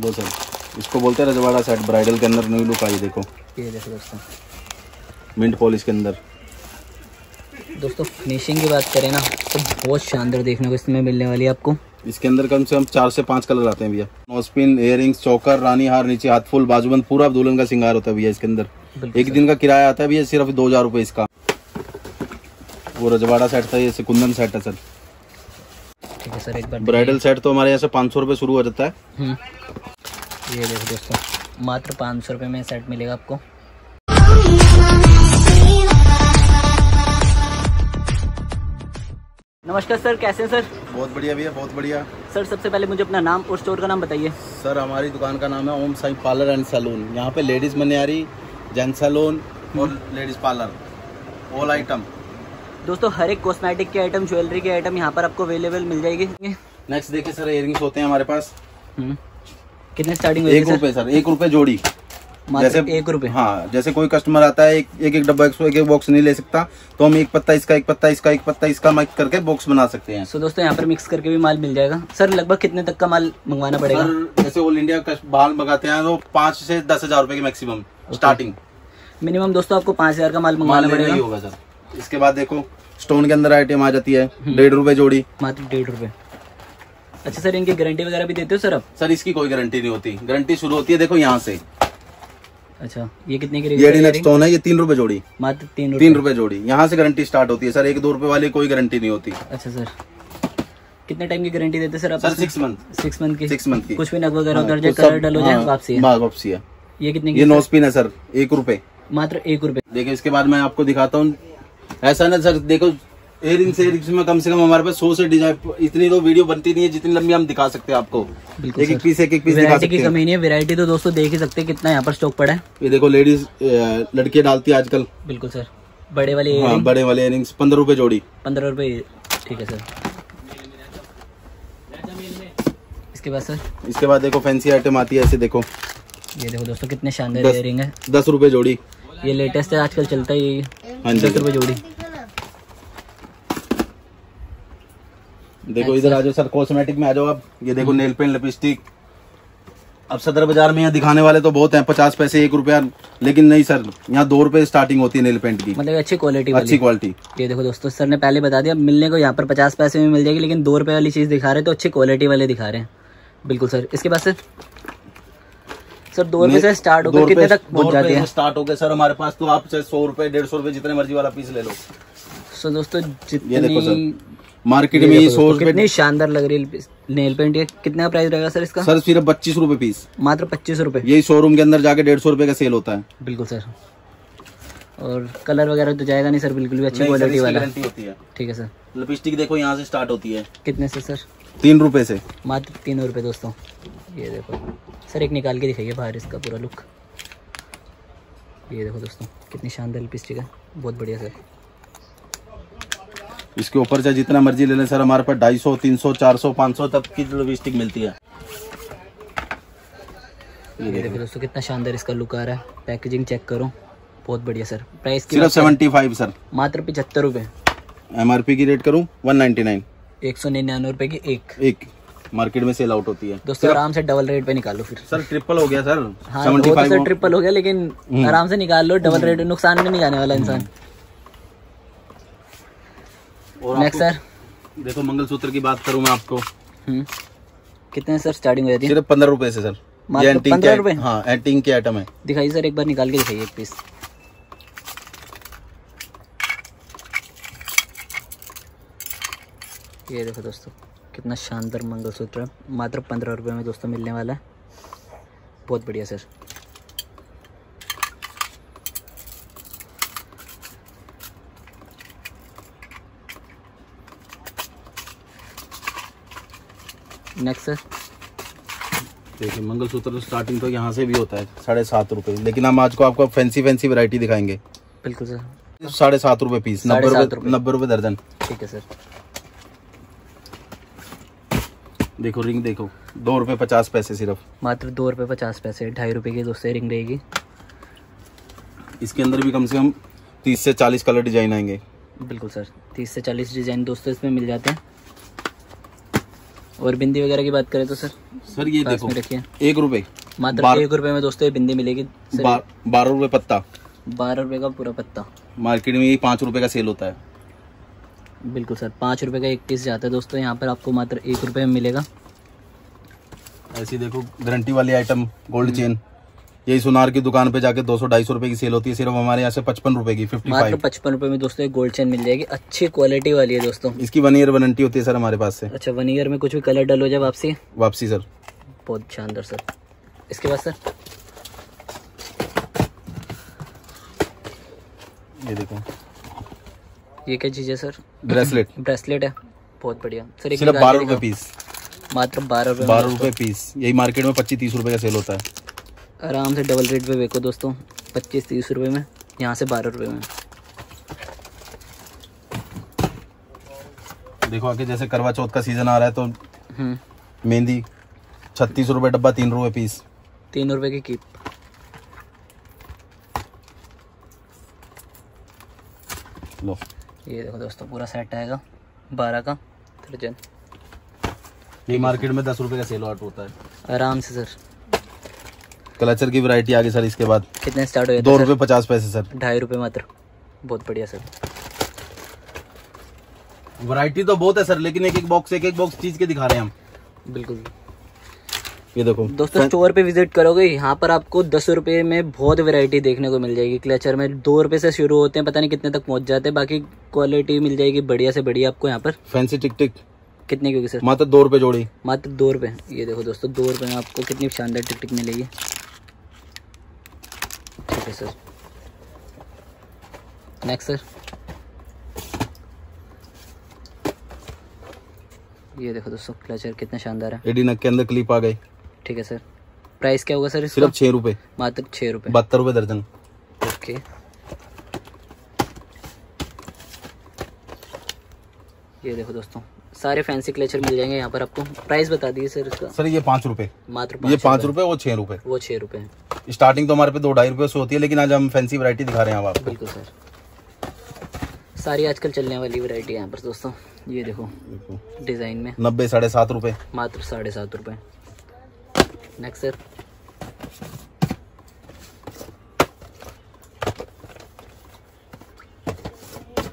दो सर इसको बोलते हैं रजवाड़ा सेट ब्राइडल के अंदर न्यू लुक आई देखो। ये देखो दोस्तों। मिंट पॉलिश के अंदर। दोस्तों फिनिशिंग की बात करें ना तो बहुत शानदार देखने को इसमें मिलने वाली है आपको। इसके अंदर कम से कम चार से पाँच कलर आते हैं भैया। नोस्पिन इयर चौकर रानी हार नीचे हाथ फुल बाजूबंद पूरा दुल्हन का श्रृंगार होता है भैया इसके अंदर। एक दिन का किराया आता है भैया सिर्फ़ दो हज़ार रुपये इसका। वो रजवाड़ा सेट था ये से कुंदन सेट है सर सर एक बार ब्राइडल सेट तो हमारे यहाँ से पाँच सौ रुपये शुरू हो जाता है। हम्म। ये देखो दोस्तों मात्र पाँच सौ रुपये में सेट मिलेगा आपको। नमस्कार सर कैसे हैं सर? बहुत बढ़िया भैया बहुत बढ़िया। सर सबसे पहले मुझे अपना नाम और स्टोर का नाम बताइए। सर हमारी दुकान का नाम है Om Sai parlour and salon. यहाँ पे लेडीज़ मनियारी जेंट्स सैलून और लेडीज़ पार्लर ऑल आइटम। दोस्तों हर एक कॉस्मेटिक के आइटम ज्वेलरी के आइटम यहाँ पर आपको अवेलेबल मिल जाएगी। नेक्स्ट देखिए सर इयरिंग्स होते हैं हमारे पास। हम्म। कितने स्टार्टिंग एक रुपए सर एक रुपए जोड़ी। मात्र एक रुपये हाँ जैसे कोई कस्टमर आता है एक एक, एक डब्बा एक एक बॉक्स नहीं ले सकता तो हम एक पत्ता इसका एक पत्ता इसका एक पत्ता इसका मिक्स करके बॉक्स बना सकते हैं। सो so, दोस्तों यहाँ पर मिक्स करके भी माल मिल जाएगा। सर लगभग कितने तक का माल मंगवाना पड़ेगा? सर जैसे ऑल इंडिया बाल मंगाते हैं तो पाँच से दस हज़ार रुपए की मैक्सिमम स्टार्टिंग मिनिमम दोस्तों आपको पाँच हज़ार का माल मंगवाना पड़ेगा ही होगा सर इसके बाद देखो स्टोन के अंदर आइटम आ जाती है डेढ़ रुपए जोड़ी। मात्र डेढ़ रुपए। अच्छा सर इनकी गारंटी वगैरह भी देते हो सर आप? सर इसकी कोई गारंटी नहीं होती। गारंटी शुरू होती है देखो यहाँ से। अच्छा ये कितने की ये स्टोन है ये तीन रुपए जोड़ी। मात्र तीन रुपए तीन रुपए। जोड़ी। यहाँ से गारंटी स्टार्ट होती है सर एक दो रुपए वाली कोई गारंटी नहीं होती। अच्छा सर। कितने टाइम की गारंटी देते सर आप sir six month six month की। सिक्स मंथ की। कुछ भी नग वगैरह उतर जाए कलर डल हो जाए हाँ, वापसी है। वापसी है। ये कितने ये नो स्पिन है सर एक रुपए। मात्र एक रुपए। देखिए इसके बाद मैं आपको दिखाता हूँ ऐसा ना सर देखो एयरिंग से एयरिंग्स में कम से कम हमारे पास सौ से डिज़ाइन इतनी तो वीडियो बनती नहीं है जितनी लंबी हम दिखा सकते हैं आपको। एक एक पीस एक एक पीस दिखा सकते की हैं। कमी नहीं है वैरायटी तो दोस्तों देख ही सकते हैं कितना यहाँ पर स्टॉक पड़ा है। ये देखो लेडीज़ लड़कियाँ डालती है आजकल। बिल्कुल सर। बड़े वाले हाँ बड़े वाले इयरिंग्स पंद्रह रुपए जोड़ी। पंद्रह रुपए ठीक है सर। इसके बाद सर? इसके बाद देखो फैंसी आइटम आती है ऐसे देखो। ये देखो दोस्तों कितने शानदार इयरिंग है। दस रुपए जोड़ी। ये लेटेस्ट है आजकल चलता है ये हाँ जी। दस जोड़ी। देखो इधर आ जाओ सर कॉस्मेटिक में आ जाओ आप। ये देखो नेल पेंट लिपस्टिक अब सदर बाज़ार में यहाँ दिखाने वाले तो बहुत हैं पचास पैसे एक रुपया। लेकिन नहीं सर यहाँ दो रुपए स्टार्टिंग होती है नेल पेंट की। मतलब अच्छी क्वालिटी अच्छी क्वालिटी ये देखो दोस्तों सर ने पहले बता दिया मिलने को यहाँ पर पचास पैसे में मिल जाएगी लेकिन दो रुपए वाली चीज़ दिखा रहे तो अच्छी क्वालिटी वाले दिखा रहे हैं। बिल्कुल सर इसके बाद सर सर दो रुपए से स्टार्ट होकर कितने तक पहुँच जाती है? स्टार्ट हो गए सर हमारे पास तो आप चाहे सौ रुपए डेढ़ सौ रुपए जितने मर्ज़ी वाला पीस ले लो। सो दोस्तों जितनी मार्केट में सौ रुपए कितनी शानदार लग रही है नेल पेंट ये कितना प्राइस रहेगा सर इसका? सर सिर्फ़ पच्चीस रुपए पीस। मात्र पच्चीस रुपए? यही शोरूम के अंदर जाके डेढ़ सौ रुपए का सेल होता है। बिल्कुल सर। और कलर वगैरह तो जाएगा नहीं सर बिल्कुल भी अच्छी क्वालिटी वाला। होती है। ठीक है सर। लिपस्टिक देखो यहाँ से स्टार्ट होती है। कितने से सर? तीन रुपए से। मात्र तीन रुपए दोस्तों। ये देखो। सर एक निकाल के दिखाइए बाहर इसका पूरा लुक ये देखो दोस्तों कितनी शानदार लिपस्टिक है। बहुत बढ़िया सर। इसके ऊपर चाहे जितना मर्ज़ी ले लें सर हमारे पास ढाई सौ तीन सौ चार सौ पाँच सौ तक की लिपस्टिक मिलती है। ये देखो दोस्तों कितना शानदार इसका लुक आ रहा है। पैकेजिंग चेक करो। बहुत बढ़िया सर। प्राइस सिर्फ़ सेवेंटी फाइव सर। मात्र पिछहत्तर रुपये एम आर पी की रेट करूँ वन नाइन्टी नाइन एक सौ निन्यानवे रुपये की एक। एक। मार्केट में सेल आउट होती है। दोस्तों आराम से डबल रेट पे निकालो फिर। सर ट्रिपल हो गया सर। हाँ वो तो सर ट्रिपल हो गया लेकिन आराम से निकाल लो डबल रेट नुकसान में नहीं जाने वाला इंसान। और नेक्स्ट सर देखो मंगलसूत्र की बात करूँ मैं आपको। हम्म। कितने सर स्टार्टिंग हो जाती है? सिर्फ़ पंद्रह रुपए से सर। मात्र ये एंटीक 15 के रुपए? हाँ एंटीक के आइटम है। दिखाइए सर एक बार निकाल के दिखाइए एक पीस ये देखो दोस्तों कितना शानदार मंगलसूत्र है। मात्र पंद्रह रुपये में दोस्तों मिलने वाला है। बहुत बढ़िया सर। नेक्स्ट सर देखिए मंगलसूत्र स्टार्टिंग तो यहाँ से भी होता है साढ़े सात रुपये। लेकिन हम आज को आपको फैंसी फैंसी वैरायटी दिखाएँगे। बिल्कुल सर। साढ़े सात रुपये पीस नब्बे। नब्बे रुपये दर्जन। ठीक है सर। देखो रिंग देखो। दो रुपए पचास पैसे सिर्फ़। मात्र दो रुपये पचास पैसे ढाई रुपये की दोस्तों रिंग रहेगी। इसके अंदर भी कम से कम तीस से चालीस कलर डिज़ाइन आएँगे। बिल्कुल सर तीस से चालीस डिज़ाइन दोस्तों इसमें मिल जाते हैं। और बिंदी वगैरह की बात करें तो सर सर ये देखो रखिए। एक रुपए। मात्र बार- एक रुपए में दोस्तों ये बिंदी मिलेगी। बारह रुपए पत्ता। बारह रुपए का पूरा पत्ता। मार्केट में ये पाँच रुपए का सेल होता है। बिल्कुल सर पाँच रुपए का एक पीस जाता है दोस्तों यहाँ पर आपको मात्र एक रुपए में मिलेगा। ऐसी देखो गारंटी वाली आइटम गोल्ड चेन यही सुनार की दुकान पे जाके दो सौ ढाई सौ रुपए की सेल होती है सिर्फ़ हमारे यहाँ से पचपन रुपए की फिफ्टी फाइव पचपन रुपए में दोस्तों एक गोल्ड चेन मिल जाएगी। अच्छी क्वालिटी वाली है दोस्तों। इसकी वन ईयर वारंटी होती है सर हमारे पास से। अच्छा वन ईयर में कुछ भी कलर डल हो जाए वापसी? वापसी सर। बहुत शानदार सर। इसके बाद सर? ये देखो। ये क्या चीज़ है सर? ब्रेसलेट ब्रेसलेट है। बहुत बढ़िया। सर एक सिर्फ़ बारह के। रुपए पीस मात्र बारह रुपए बारह। रुपए पीस यही मार्केट में पच्चीस तीस रुपए का सेल होता है। आराम से डबल रेट पे बेचो दोस्तों। पच्चीस तीस रुपए में यहाँ से बारह रुपए में। देखो आगे जैसे करवा चौथ का सीज़न आ रहा है तो हम्म। मेहंदी छत्तीस रुपए डब्बा तीन रुपए पीस तीन रुपए की कीप लो। ये देखो दोस्तों पूरा सेट आएगा बारह का दर्जन। ये मार्केट में दस रुपए का सेल आउट होता है। आराम से सर कलचर की वैरायटी आगे सर इसके बाद। कितने स्टार्ट हो दो रुपए पचास पैसे सर ढाई रुपए मात्र। बहुत बढ़िया सर वैरायटी तो बहुत है सर लेकिन एक एक बॉक्स एक एक बॉक्स चीज़ के दिखा रहे हैं हम। बिल्कुल ये देखो। दोस्तों स्टोर पे विज़िट करोगे यहाँ पर आपको दस रुपए में बहुत वैरायटी देखने को मिल जाएगी। क्लचर में दो रुपए से शुरू होते हैं पता नहीं कितने तक पहुँच जाते हैं बाकी क्वालिटी मिल जाएगी बढ़िया से बढ़िया आपको यहाँ पर। फैंसी टिक टिक कितने की होगी सर मात्र दो रुपए जोड़ी। मात्र दो रुपए। ये देखो दोस्तों दो रुपए में आपको कितनी शानदार टिक टिक मिलेगी। ठीक है सर नेक्स्ट सर ये देखो दोस्तों क्लचर कितना शानदार है। एडी नग के अंदर क्लिप आ गई। ठीक है सर प्राइस क्या होगा सर सिर्फ़ छह रुपए। मात्र छः रुपये बहत्तर रुपए दर्जन। ओके ये देखो दोस्तों सारे फैंसी क्लेचर मिल जाएँगे यहाँ पर आपको। प्राइस बता दीजिए सर इसका। सर ये पाँच रुपए। मात्र ये पाँच रुपए। वो छह रुपए। वो छः रुपये हैं। स्टार्टिंग तो हमारे पे दो ढाई रुपए से होती है लेकिन आज हम फैंसी वैरायटी दिखा रहे हैं आपको। बिल्कुल सर सारी आजकल चलने वाली वैरायटी यहाँ पर दोस्तों। ये देखो डिज़ाइन में। नब्बे साढ़े सात रुपए। मात्र साढ़े सात रुपये नेक्स्ट सर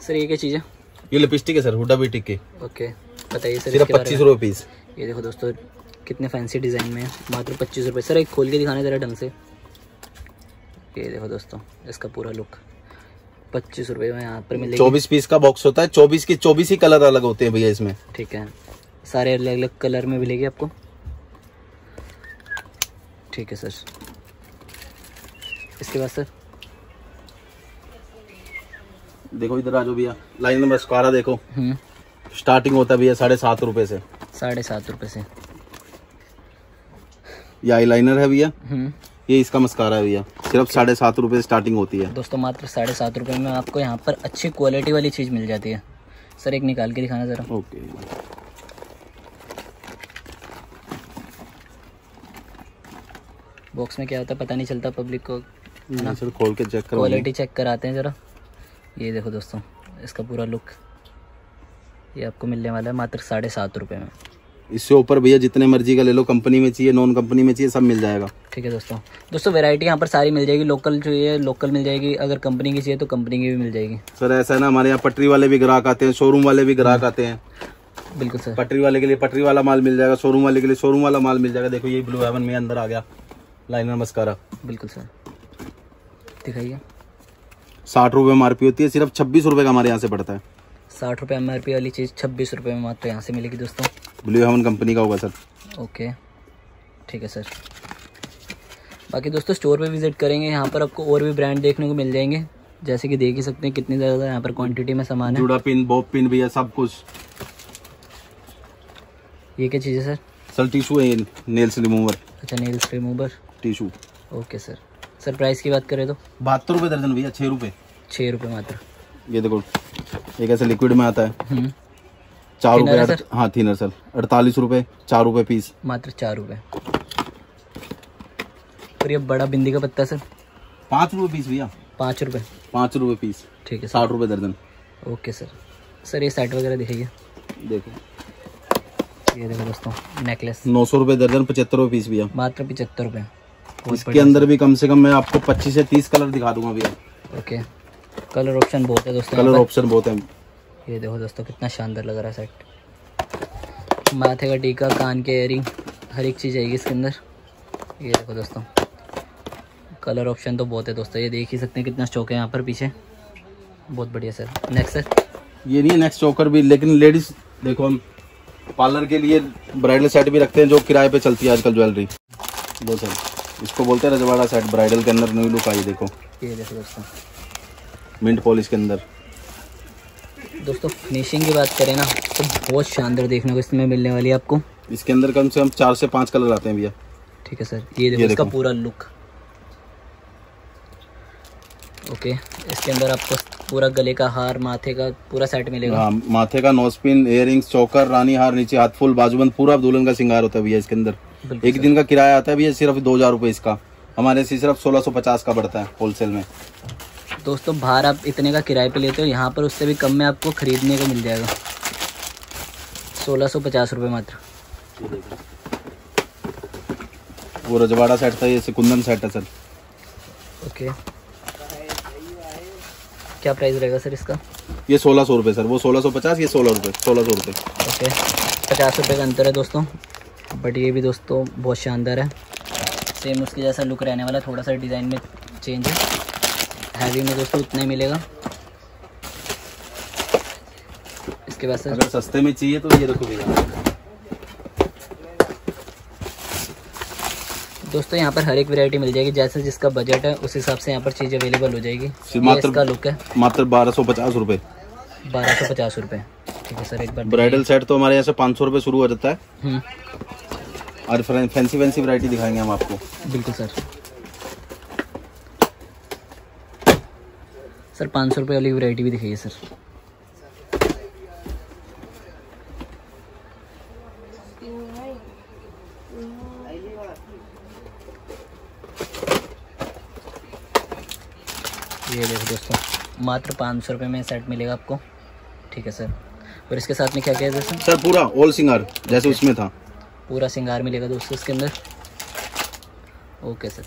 सर ये क्या चीज़ है? ये लिपस्टिक है सर हुडा बीटिक की। ओके बताइए सर सिर्फ़ पच्चीस रुपए पीस ये देखो दोस्तों कितने फैंसी डिज़ाइन में है मात्र पच्चीस रुपये सर एक खोल के दिखाने ज़रा ढंग से। ये देखो दोस्तों इसका पूरा लुक पच्चीस रुपये में यहाँ पर मिलेगा। चौबीस पीस का बॉक्स होता है चौबीस के चौबीस ही कलर अलग होते हैं भैया इसमें। ठीक है। सारे अलग अलग कलर में मिलेगी आपको। ठीक है सर। इसके बाद सर? देखो इधर आ जाओ भैया लाइन नंबर स्क्वारा देखो। हम्म। स्टार्टिंग होता है भैया साढ़े सात रुपये से। साढ़े सात रुपये से। ये आई लाइनर है भैया। हम्म। ये इसका मस्कारा है भैया। सिर्फ़ साढ़े सात रुपये से स्टार्टिंग होती है। दोस्तों मात्र साढ़े सात रुपये में आपको यहाँ पर अच्छी क्वालिटी वाली चीज़ मिल जाती है। सर एक निकाल के दिखाना ज़रा। ओके बॉक्स में क्या होता है पता नहीं चलता पब्लिक को सर खोल के चेक क्वालिटी चेक कराते हैं ज़रा। ये देखो दोस्तों इसका पूरा लुक ये आपको मिलने वाला है मात्र साढ़े सात रुपये में। इससे ऊपर भैया जितने मर्ज़ी का ले लो कंपनी में चाहिए नॉन कंपनी में चाहिए सब मिल जाएगा। ठीक है दोस्तों। दोस्तों वैरायटी यहाँ पर सारी मिल जाएगी। लोकल जो चाहिए लोकल मिल जाएगी। अगर कंपनी की चाहिए तो कंपनी की भी मिल जाएगी। सर ऐसा है ना हमारे यहाँ पटरी वाले भी ग्राहक आते हैं शोरूम वाले भी ग्राहक आते हैं। बिल्कुल सर। पटरी वाले के लिए पटरी वाला माल मिल जाएगा शोरूम वाले के लिए शोरूम वाला माल मिल जाएगा। देखो ये ब्लू हेवन में अंदर आ गया। Liner mascara. बिल्कुल सर। दिखाइए। साठ रुपये में आरपी होती है सिर्फ़ छब्बीस रुपये का हमारे यहाँ से पड़ता है। साठ रुपये एम वाली चीज़ छब्बीस रुपये में मात्र यहाँ से मिलेगी दोस्तों। ब्लू हेवन कंपनी का होगा सर। ओके। ठीक है सर। बाकी दोस्तों स्टोर पे विज़िट करेंगे यहाँ पर आपको और भी ब्रांड देखने को मिल जाएँगे। जैसे कि देख ही सकते हैं कितनी ज़्यादा यहाँ पर क्वांटिटी में सामान है। जूड़ा पिन बॉब पिन भैया सब कुछ। ये क्या चीज़ है सर? सर टिशू है नेल्स रिमूवर। अच्छा nails remover tissue okay sir sir price की बात करें तो? बहत्तर रुपए दर्जन भैया छः रुपए। छः रुपये मात्र। ये देखो एक ऐसे लिक्विड में आता है। हम्म, चार Thinner है थिनर सर अड़तालीस रुपए चार रुपए पीस मात्र चार रुपये और ये बड़ा बिंदी का पत्ता सर पाँच रुपये पीस भैया। पाँच रुपये पाँच रुपये पीस ठीक है साठ रुपये दर्जन। ओके सर सर ये सेट वगैरह दिखाइए देखो। ये देखो दोस्तों नेकलेस नौ सौ रुपए दर्जन पचहत्तर रुपए पीस भैया। मात्र पचहत्तर रुपये इसके अंदर भी कम से कम मैं आपको पच्चीस से तीस कलर दिखा दूँगा भैया। ओके। कलर ऑप्शन बहुत है दोस्तों कलर ऑप्शन बहुत है। ये देखो दोस्तों कितना शानदार लग रहा है सेट माथे का टीका कान के इयरिंग हर एक चीज़ आएगी इसके अंदर। ये देखो दोस्तों कलर ऑप्शन तो बहुत है दोस्तों ये देख ही सकते हैं कितना स्टॉक है यहाँ पर पीछे। बहुत बढ़िया सर नेक्स्ट सर ये नहीं है नेक्स्ट चौकर भी लेकिन लेडीज़ देखो हम पार्लर के लिए ब्राइडल सेट भी रखते हैं जो किराए पे चलती है आजकल ज्वेलरी। दो सर इसको बोलते हैं रजवाड़ा सेट ब्राइडल के अंदर न्यू लुक आई देखो। ये देखो दोस्तों। मिंट पॉलिश के अंदर। दोस्तों फिनिशिंग की बात करें ना तो बहुत शानदार देखने को इसमें मिलने वाली है आपको। इसके अंदर कम से कम चार से पाँच कलर आते हैं भैया। ठीक है सर ये देखो इसका पूरा लुक। ओके इसके अंदर आपको पूरा गले का हार माथे का पूरा सेट मिलेगा। हाँ माथे का नोस्पिन इयरिंग्स चौकर रानी हार नीचे हाथ फुल बाजूबंद पूरा दुल्हन का श्रृंगार होता है भैया इसके अंदर। एक दिन का किराया आता है भैया सिर्फ़ दो हज़ार रुपये इसका। हमारे से सिर्फ़ सोलह सौ पचास का पड़ता है होलसेल में। दोस्तों बाहर आप इतने का किराए पे लेते हो यहाँ पर उससे भी कम में आपको खरीदने को मिल जाएगा। सोलह सौ पचास रुपये मात्र। वो रजवाड़ा सेट था ये से कुंदन सेट है सर। ओके। क्या प्राइस रहेगा सर इसका? ये सोलह सौ रुपये सर वो सोलह सौ पचास ये सोलह रुपये सोलह सौ रुपये ओके पचास रुपये का अंतर है दोस्तों। बट ये भी दोस्तों बहुत शानदार है। सेम उसके जैसा लुक रहने वाला थोड़ा सा डिज़ाइन में चेंज है। हैवी में दोस्तों उतना ही मिलेगा। इसके बाद सर अगर सस्ते में चाहिए तो ये देखो दोस्तों यहाँ पर हर एक वैरायटी मिल जाएगी। जैसे जिसका बजट है उस हिसाब से यहाँ पर चीज़ अवेलेबल हो जाएगी। मात्र- इसका लुक है। मात्र बारह सौ पचास रुपये बारह सौ पचास रुपये ठीक है सर एक बार ब्राइडल सेट तो हमारे यहाँ से पाँच सौ रुपये शुरू हो जाता है। हम्म, और फैंसी फैंसी वैरायटी दिखाएँगे हम आपको। बिल्कुल सर सर पाँच सौ रुपये वाली वैरायटी भी दिखाइए सर ये देखो दोस्तों मात्र पाँच सौ रुपये में सेट मिलेगा आपको। ठीक है सर और इसके साथ में क्या क्या है सर सर पूरा ऑल सिंगार जैसे उसमें था। पूरा सिंगार मिलेगा दोस्तों इसके अंदर। Okay sir